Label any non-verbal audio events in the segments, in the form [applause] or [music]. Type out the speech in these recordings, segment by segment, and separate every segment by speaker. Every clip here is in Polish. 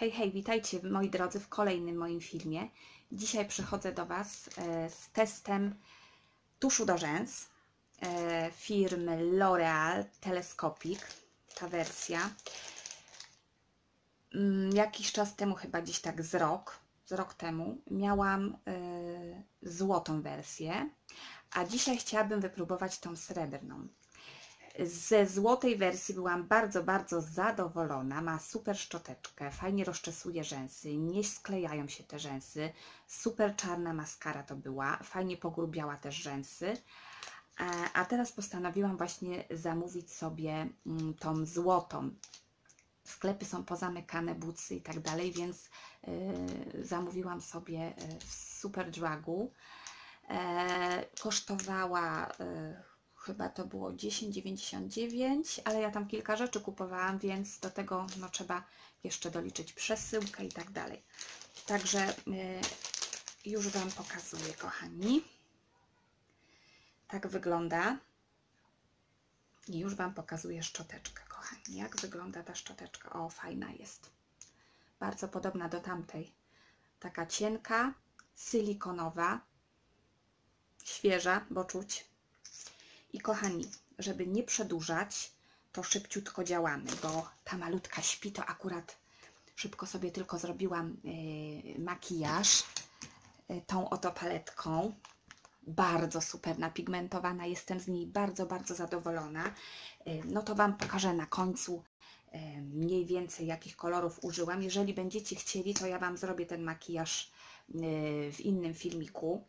Speaker 1: Hej, hej, witajcie moi drodzy w kolejnym moim filmie. Dzisiaj przychodzę do Was e, z testem tuszu do rzęs e, firmy L'Oreal Telescopic, ta wersja. Mm, Jakiś czas temu, chyba gdzieś tak z rok, z rok temu, miałam e, złotą wersję, a dzisiaj chciałabym wypróbować tą srebrną. Ze złotej wersji byłam bardzo, bardzo zadowolona. Ma super szczoteczkę, fajnie rozczesuje rzęsy, nie sklejają się te rzęsy. Super czarna maskara to była, fajnie pogrubiała też rzęsy. A- A teraz postanowiłam właśnie zamówić sobie mm, tą złotą. Sklepy są pozamykane, bucy i tak dalej, więc y, zamówiłam sobie w. E, kosztowała y, chyba to było 10,99, ale ja tam kilka rzeczy kupowałam, więc do tego no, trzeba jeszcze doliczyć przesyłkę i tak dalej. Także y, już Wam pokazuję, kochani. Tak wygląda. I już Wam pokazuję szczoteczkę, kochani. Jak wygląda ta szczoteczka? O, fajna jest. Bardzo podobna do tamtej. Taka cienka, silikonowa, świeża, bo czuć. I kochani, żeby nie przedłużać, to szybciutko działamy, bo ta malutka śpi, to akurat szybko sobie tylko zrobiłam yy, makijaż yy, tą oto paletką. Bardzo super napigmentowana, jestem z niej bardzo, bardzo zadowolona. Yy, no to Wam pokażę na końcu yy, mniej więcej jakich kolorów użyłam. Jeżeli będziecie chcieli, to ja Wam zrobię ten makijaż yy, w innym filmiku.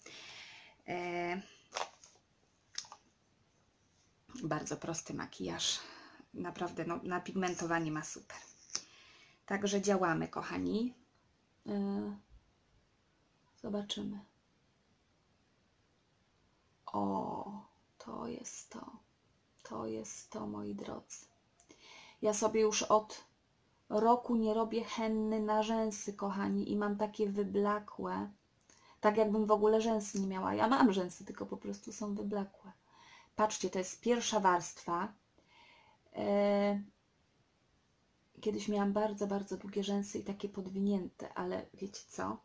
Speaker 1: Yy, bardzo prosty makijaż. Naprawdę, no, napigmentowanie ma super. Także działamy, kochani. Yy, zobaczymy. O, to jest to. To jest to, moi drodzy. Ja sobie już od roku nie robię henny na rzęsy, kochani, i mam takie wyblakłe. Tak jakbym w ogóle rzęsy nie miała. Ja mam rzęsy, tylko po prostu są wyblakłe. Patrzcie, to jest pierwsza warstwa. E, Kiedyś miałam bardzo, bardzo długie rzęsy i takie podwinięte, ale wiecie co?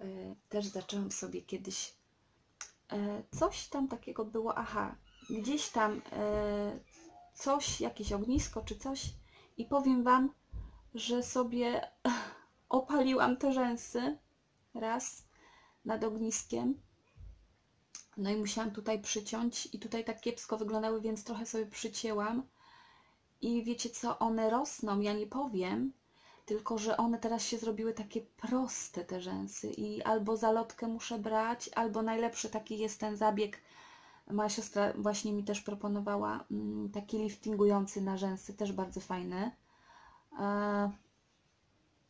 Speaker 1: E, Też zaczęłam sobie kiedyś e, coś tam takiego było, aha, gdzieś tam coś, jakieś ognisko czy coś i powiem Wam, że sobie [laughs] opaliłam te rzęsy raz nad ogniskiem no i musiałam tutaj przyciąć i tutaj tak kiepsko wyglądały, więc trochę sobie przycięłam. I wiecie co, one rosną, ja nie powiem, tylko że one teraz się zrobiły takie proste te rzęsy i albo zalotkę muszę brać, albo najlepszy taki jest ten zabieg. Moja siostra właśnie mi też proponowała mm, taki liftingujący na rzęsy, też bardzo fajny. E,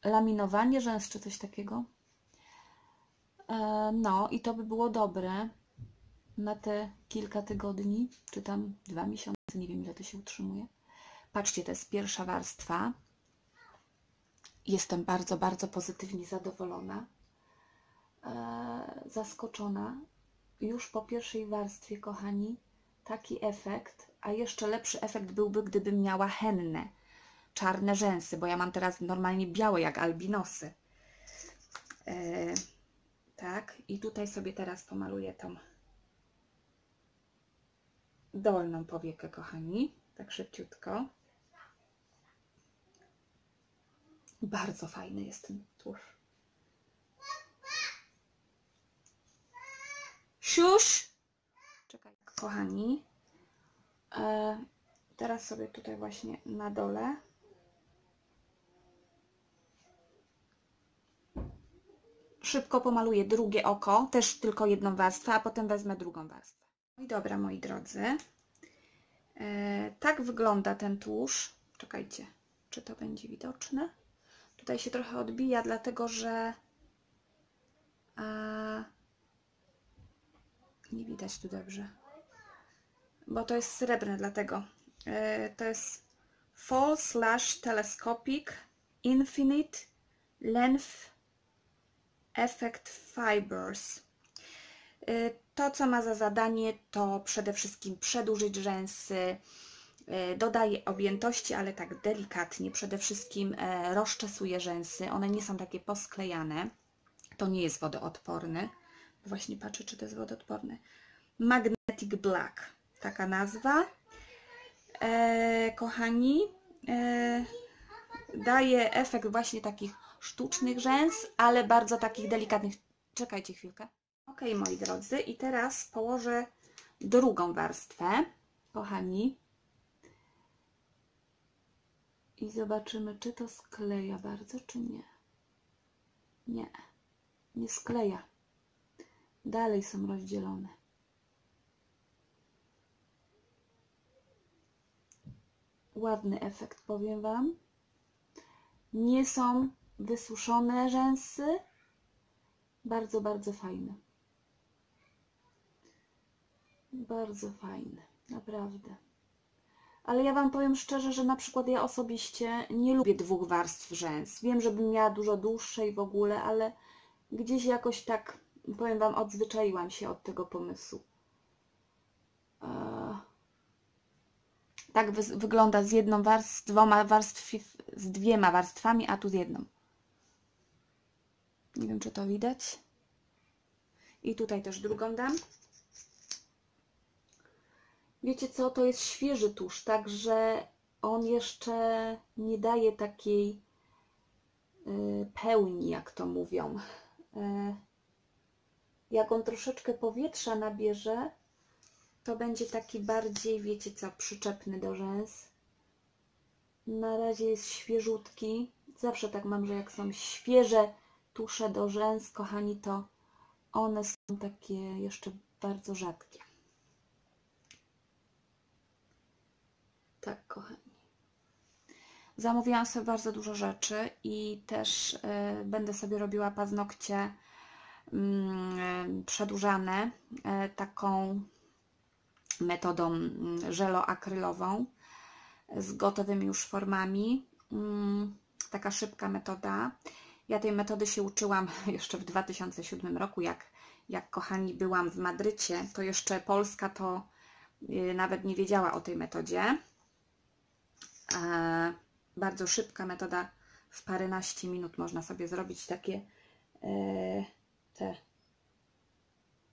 Speaker 1: laminowanie rzęs czy coś takiego. E, no i to by było dobre na te kilka tygodni, czy tam dwa miesiące, nie wiem ile to się utrzymuje. Patrzcie, to jest pierwsza warstwa. Jestem bardzo, bardzo pozytywnie zadowolona, e, zaskoczona. Już po pierwszej warstwie, kochani, taki efekt, a jeszcze lepszy efekt byłby, gdybym miała henne, czarne rzęsy, bo ja mam teraz normalnie białe jak albinosy. E, tak, i tutaj sobie teraz pomaluję tą dolną powiekę, kochani. Tak szybciutko. Bardzo fajny jest ten tusz. Siuś! Czekaj, kochani. E, teraz sobie tutaj właśnie na dole szybko pomaluję drugie oko, też tylko jedną warstwę, a potem wezmę drugą warstwę. No i dobra, moi drodzy. E, tak wygląda ten tłuszcz. Czekajcie, czy to będzie widoczne? Tutaj się trochę odbija, dlatego że nie widać tu dobrze. Bo to jest srebrne, dlatego. E, to jest Fall Slash Telescopic Infinite Length Effect Fibers. Y, To, co ma za zadanie, to przede wszystkim przedłużyć rzęsy, E, Dodaję objętości, ale tak delikatnie. Przede wszystkim e, rozczesuję rzęsy. One nie są takie posklejane. To nie jest wodoodporny. Właśnie patrzę, czy to jest wodoodporny. Magnetic Black. Taka nazwa. E, kochani, e, daje efekt właśnie takich sztucznych rzęs, ale bardzo takich delikatnych. Czekajcie chwilkę. Ok, moi drodzy, i teraz położę drugą warstwę, kochani. I zobaczymy, czy to skleja bardzo, czy nie. Nie, nie skleja. Dalej są rozdzielone. Ładny efekt, powiem Wam. Nie są wysuszone rzęsy. Bardzo, bardzo fajne. Bardzo fajne, naprawdę. Ale ja Wam powiem szczerze, że na przykład ja osobiście nie lubię dwóch warstw rzęs. Wiem, żebym miała dużo dłuższe i w ogóle, ale gdzieś jakoś tak, powiem Wam, odzwyczaiłam się od tego pomysłu. Eee, tak wy wygląda z jedną warstwą, z dwoma warstw, z dwiema warstwami, a tu z jedną. Nie wiem, czy to widać. I tutaj też drugą dam. Wiecie co, to jest świeży tusz, także on jeszcze nie daje takiej y, pełni, jak to mówią. Y, jak on troszeczkę powietrza nabierze, to będzie taki bardziej, wiecie co, przyczepny do rzęs. Na razie jest świeżutki. Zawsze tak mam, że jak są świeże tusze do rzęs, kochani, to one są takie jeszcze bardzo rzadkie. Tak, kochani. Zamówiłam sobie bardzo dużo rzeczy i też y, będę sobie robiła paznokcie y, przedłużane y, taką metodą mm, żeloakrylową z gotowymi już formami. Mm, taka szybka metoda. Ja tej metody się uczyłam [laughs] jeszcze w 2007 roku, jak, jak kochani byłam w Madrycie, to jeszcze Polska to nawet nie wiedziała o tej metodzie. E, bardzo szybka metoda, w paręnaście minut można sobie zrobić takie e, te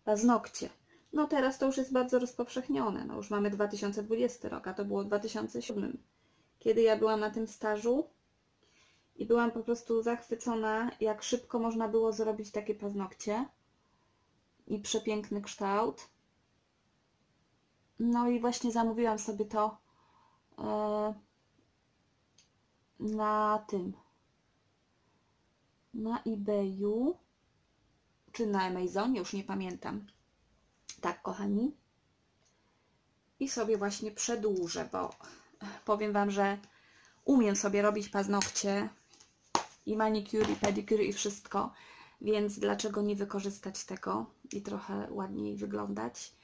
Speaker 1: paznokcie. No teraz to już jest bardzo rozpowszechnione, no już mamy 2020 rok, a to było w 2007, kiedy ja byłam na tym stażu i byłam po prostu zachwycona, jak szybko można było zrobić takie paznokcie i przepiękny kształt. No i właśnie zamówiłam sobie to e, na tym, na eBayu, czy na Amazonie, już nie pamiętam. Tak, kochani. I sobie właśnie przedłużę, bo powiem Wam, że umiem sobie robić paznokcie i manicure, i pedicure, i wszystko, więc dlaczego nie wykorzystać tego i trochę ładniej wyglądać?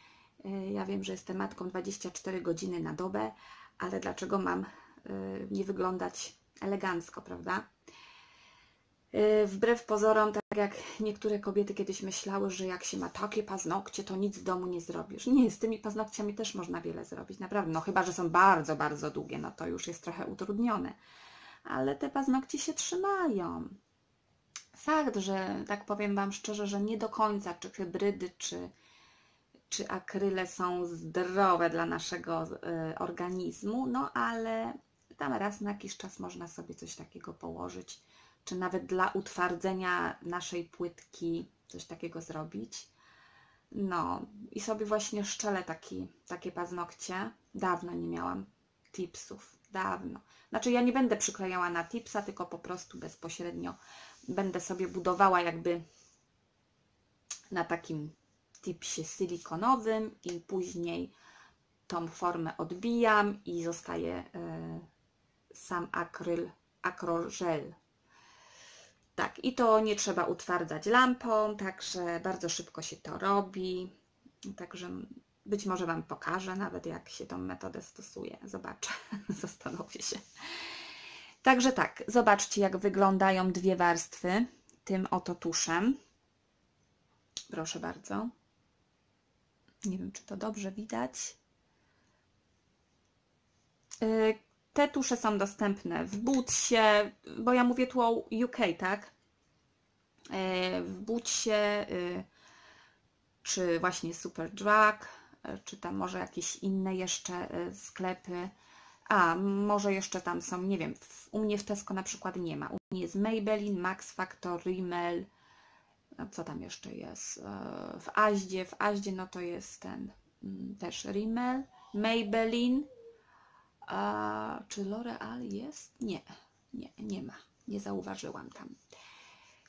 Speaker 1: E, ja wiem, że jestem matką 24 godziny na dobę, ale dlaczego mam e, nie wyglądać elegancko, prawda? Y, wbrew pozorom, tak jak niektóre kobiety kiedyś myślały, że jak się ma takie paznokcie, to nic w domu nie zrobisz. Nie, z tymi paznokciami też można wiele zrobić, naprawdę. No chyba, że są bardzo, bardzo długie, no to już jest trochę utrudnione. Ale te paznokcie się trzymają. Fakt, że tak powiem Wam szczerze, że nie do końca, czy hybrydy, czy, czy akryle są zdrowe dla naszego y, organizmu, no ale tam raz na jakiś czas można sobie coś takiego położyć, czy nawet dla utwardzenia naszej płytki coś takiego zrobić. No i sobie właśnie szczelę taki, takie paznokcie. Dawno nie miałam tipsów, dawno. Znaczy ja nie będę przyklejała na tipsa, tylko po prostu bezpośrednio będę sobie budowała jakby na takim tipsie silikonowym i później tą formę odbijam i zostaje yy, sam akryl, akrożel. Tak, i to nie trzeba utwardzać lampą, także bardzo szybko się to robi. Także być może Wam pokażę nawet, jak się tą metodę stosuje. Zobaczę, [laughs] zastanowię się. Także tak, zobaczcie, jak wyglądają dwie warstwy tym oto tuszem. Proszę bardzo. Nie wiem, czy to dobrze widać. Te tusze są dostępne w Bootsie, bo ja mówię tu o UK, tak? Y, w Bootsie, y, czy właśnie Superdrug, czy tam może jakieś inne jeszcze sklepy. A, może jeszcze tam są, nie wiem, u mnie w Tesco na przykład nie ma. U mnie jest Maybelline, Max Factor, Rimmel, co tam jeszcze jest? W Aździe, w Aździe no to jest ten mm, też Rimmel, Maybelline, a czy L'Oreal jest? Nie, nie, nie ma. Nie zauważyłam tam.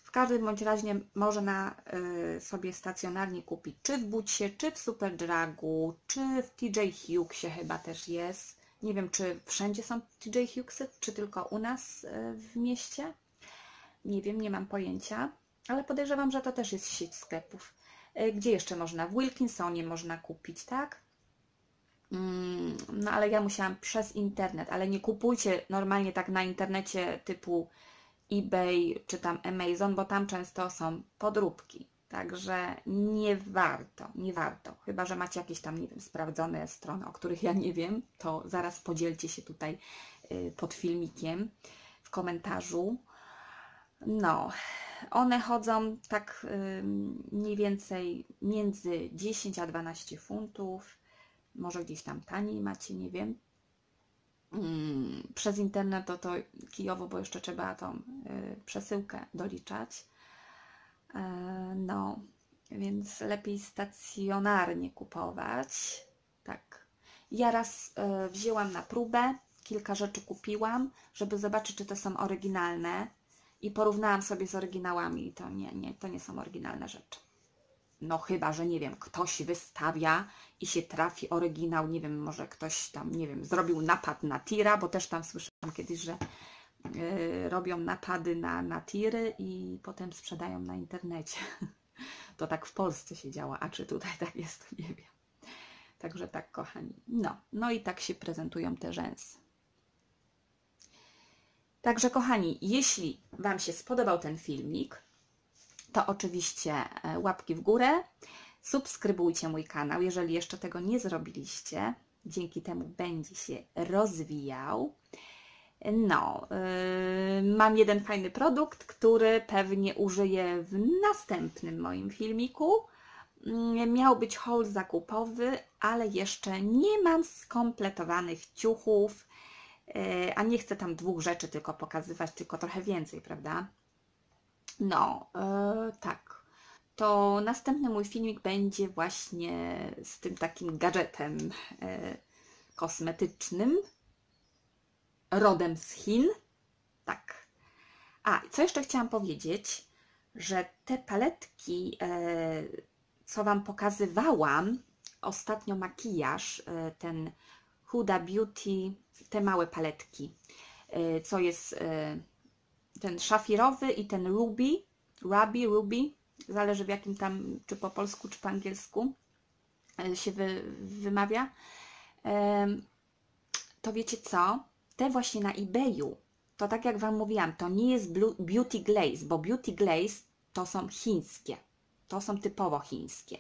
Speaker 1: W każdym bądź razie można y, sobie stacjonarnie kupić czy w Butsie, czy w Superdrugu, czy w TJ Hughsie chyba też jest. Nie wiem, czy wszędzie są TJ Hughesy, czy tylko u nas y, w mieście. Nie wiem, nie mam pojęcia, ale podejrzewam, że to też jest sieć sklepów. Y, gdzie jeszcze można? W Wilkinsonie można kupić, tak? Mm, no ale ja musiałam przez internet, ale nie kupujcie normalnie tak na internecie typu eBay czy tam Amazon, bo tam często są podróbki. Także nie warto, nie warto. Chyba, że macie jakieś tam, nie wiem, sprawdzone strony, o których ja nie wiem, to zaraz podzielcie się tutaj y, pod filmikiem w komentarzu. No, one chodzą tak mniej więcej między 10 a 12 funtów może gdzieś tam taniej macie, nie wiem. Mm, przez internet to to kijowo, bo jeszcze trzeba tą y, przesyłkę doliczać. E, no, więc lepiej stacjonarnie kupować. Tak. Ja raz e, wzięłam na próbę, kilka rzeczy kupiłam, żeby zobaczyć, czy to są oryginalne i porównałam sobie z oryginałami to nie, nie, to nie są oryginalne rzeczy. No chyba, że nie wiem, ktoś wystawia i się trafi oryginał, nie wiem, może ktoś tam, nie wiem, zrobił napad na tira, bo też tam słyszałam kiedyś, że yy, robią napady na, na tiry i potem sprzedają na internecie. [laughs] To tak w Polsce się działa, a czy tutaj tak jest, to nie wiem. Także tak, kochani. No, no i tak się prezentują te rzęsy. Także, kochani, jeśli Wam się spodobał ten filmik, to oczywiście e, łapki w górę. Subskrybujcie mój kanał, jeżeli jeszcze tego nie zrobiliście. Dzięki temu będzie się rozwijał. No, yy, mam jeden fajny produkt, który pewnie użyję w następnym moim filmiku. Yy, miał być haul zakupowy, ale jeszcze nie mam skompletowanych ciuchów, yy, a nie chcę tam dwóch rzeczy tylko pokazywać, tylko trochę więcej, prawda? No, yy, tak. To następny mój filmik będzie właśnie z tym takim gadżetem yy, kosmetycznym, rodem z Chin. Tak. A, co jeszcze chciałam powiedzieć, że te paletki, yy, co Wam pokazywałam, ostatnio makijaż, ten Huda Beauty, te małe paletki, co jest ten szafirowy i ten ruby, ruby, ruby, zależy w jakim tam, czy po polsku, czy po angielsku e, się wy, wymawia, to wiecie co? Te właśnie na eBayu, to tak jak Wam mówiłam, to nie jest Beauty Glaze, bo Beauty Glaze to są chińskie. To są typowo chińskie.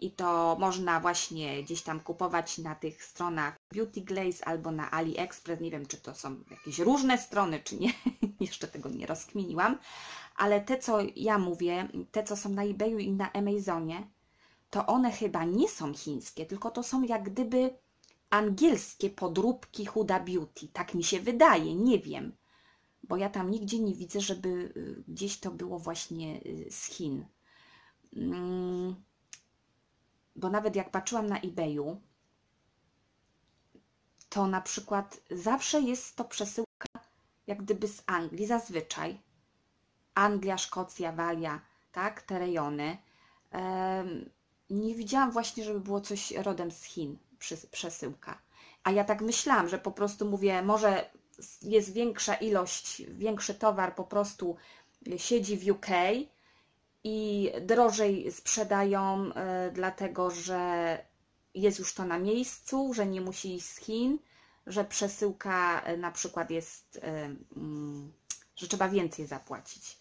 Speaker 1: I to można właśnie gdzieś tam kupować na tych stronach Beauty Glaze albo na AliExpress. Nie wiem, czy to są jakieś różne strony, czy nie. [laughs] Jeszcze tego nie rozkminiłam. Ale te, co ja mówię, te, co są na eBayu i na Amazonie, to one chyba nie są chińskie, tylko to są jak gdyby angielskie podróbki Huda Beauty. Tak mi się wydaje, nie wiem. Bo ja tam nigdzie nie widzę, żeby y, gdzieś to było właśnie y, z Chin. Hmm bo nawet jak patrzyłam na eBayu, to na przykład zawsze jest to przesyłka jak gdyby z Anglii, zazwyczaj. Anglia, Szkocja, Walia, tak, te rejony. nie widziałam właśnie, żeby było coś rodem z Chin, przesyłka. A ja tak myślałam, że po prostu mówię, może jest większa ilość, większy towar po prostu siedzi w UK, i drożej sprzedają, e, dlatego że jest już to na miejscu, że nie musi iść z Chin, że przesyłka e, na przykład jest, e, mm, że trzeba więcej zapłacić.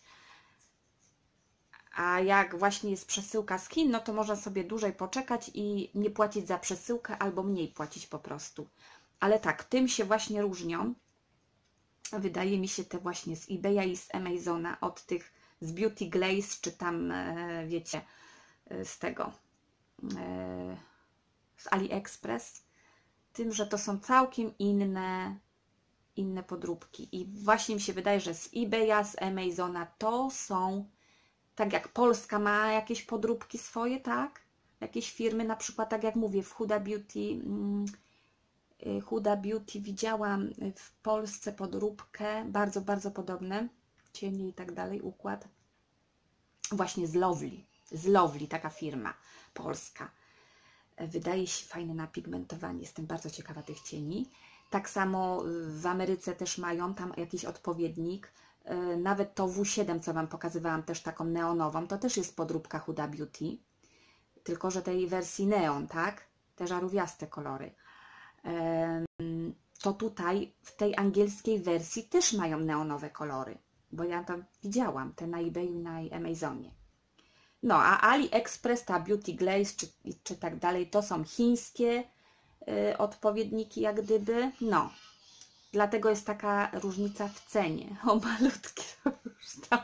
Speaker 1: A jak właśnie jest przesyłka z Chin, no to można sobie dłużej poczekać i nie płacić za przesyłkę albo mniej płacić po prostu. Ale tak, tym się właśnie różnią. Wydaje mi się te właśnie z eBaya i z Amazona od tych z Beauty Glaze, czy tam, e, wiecie, e, z tego, e, z AliExpress, tym, że to są całkiem inne, inne podróbki. I właśnie mi się wydaje, że z eBaya, z Amazona to są, tak jak Polska ma jakieś podróbki swoje, tak? Jakieś firmy, na przykład, tak jak mówię, w Huda Beauty, mm, y, Huda Beauty widziałam w Polsce podróbkę, bardzo, bardzo podobne, cienie i tak dalej, układ. Właśnie z Lovely, z Lovely, taka firma polska. Wydaje się fajne na pigmentowanie, jestem bardzo ciekawa tych cieni. Tak samo w Ameryce też mają tam jakiś odpowiednik. Y, nawet to W7, co Wam pokazywałam, też taką neonową, to też jest podróbka Huda Beauty. Tylko, że tej wersji neon, tak? Te żarówiaste kolory. To tutaj w tej angielskiej wersji też mają neonowe kolory, bo ja tam widziałam te na eBayu na Amazonie. No, a AliExpress, ta Beauty Glaze czy, czy tak dalej, to są chińskie y, odpowiedniki jak gdyby. No, dlatego jest taka różnica w cenie. [laughs] O, malutkie to już tam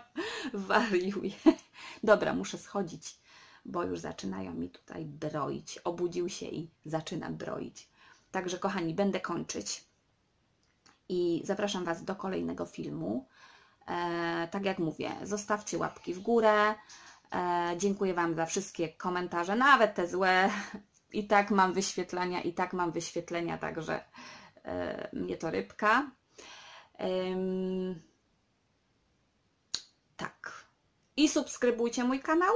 Speaker 1: wariuje. Dobra, muszę schodzić, bo już zaczynają mi tutaj broić. Obudził się i zaczyna broić. Także kochani, będę kończyć i zapraszam Was do kolejnego filmu. E, tak jak mówię, zostawcie łapki w górę. E, dziękuję Wam za wszystkie komentarze, nawet te złe. I tak mam wyświetlenia, i tak mam wyświetlenia, także e, mnie to rybka. tak. I subskrybujcie mój kanał.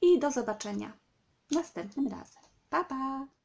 Speaker 1: I do zobaczenia następnym razem. Pa, pa!